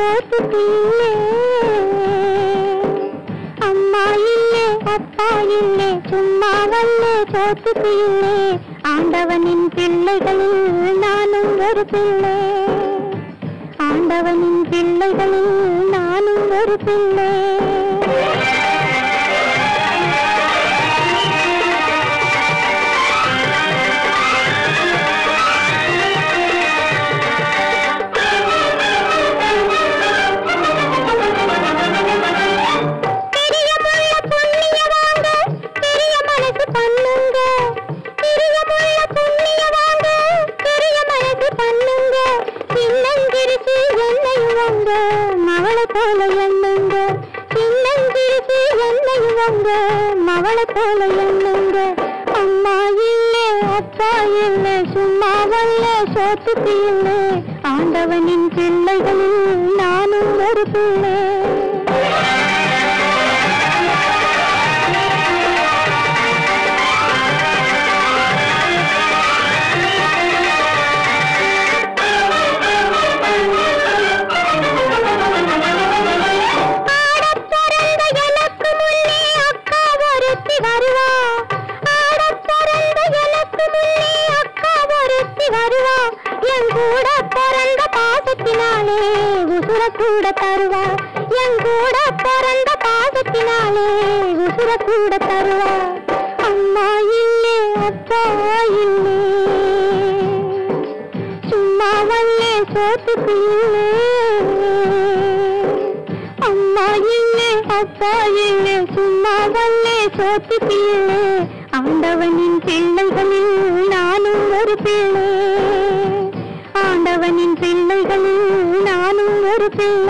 சோத்துக்கு அம்மா இல்லை அப்பா இல்லை சும்மா வந்து சோத்துக்கு ஆண்டவனின் பிள்ளைகளில் நானும் ஒரு பிள்ளை. ஆண்டவனின் பிள்ளைகளில் நானும் ஒரு பிள்ளை. எண்ணுங்க அம்மா இல்ல அப்பா இல்லை சும்மா வல்ல சோத்துக்கு இல்லை. ஆண்டவனின் பிள்ளைகளில் நானும் ஒரு பிள்ளை. என் கூட பிறந்த பாசத்தினாலே உசுர கூட தருவா. என் கூட பிறந்த பாசத்தினாலே உசுர கூட தருவா. அம்மா இல்லே அப்பா இல்லே. சும்மா வல்லே சோத்துக்கு இல்லே அம்மா இல்லே அப்பா இல்லே. சும்மா வல்லே சோத்துக்கு இல்லை ஆண்டவனின் பிள்ளைகளில் நானும் ஒரு பிள்ளை. ஆண்டவனின் பிள்ளைகளில் நானும் ஒரு பிள்ளை.